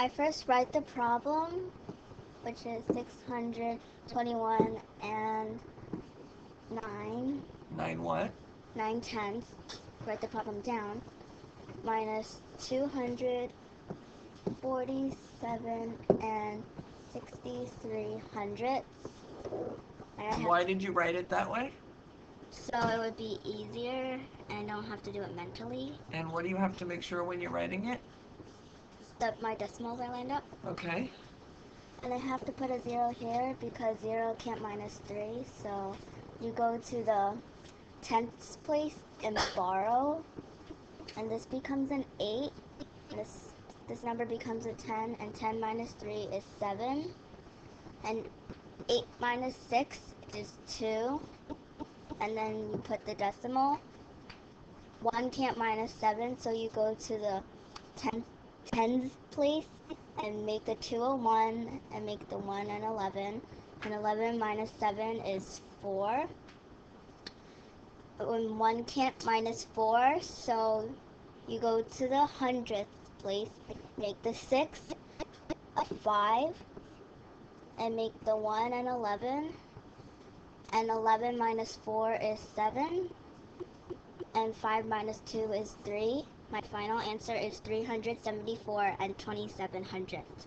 I first write the problem, which is 621 and 9, Nine what? 9 tenths. Write the problem down. Minus 247 and 63 hundredths. And Why did you write it that way? so it would be easier and I don't have to do it mentally. And what do you have to make sure when you're writing it? That my decimals are lined up. Okay. And I have to put a zero here because zero can't minus three. So you go to the tenths place and borrow, and this becomes an eight. This this number becomes a ten, and ten minus three is seven, and eight minus six is two. And then you put the decimal. One can't minus seven, so you go to the tenth tens place and make the 201 and one and make the 1 and 11. And 11 minus 7 is 4. But when 1 can't minus 4, so you go to the hundredth place, make the 6 a 5, and make the 1 and 11. And 11 minus 4 is 7. And 5 minus 2 is 3. My final answer is 374 and 27 hundredths.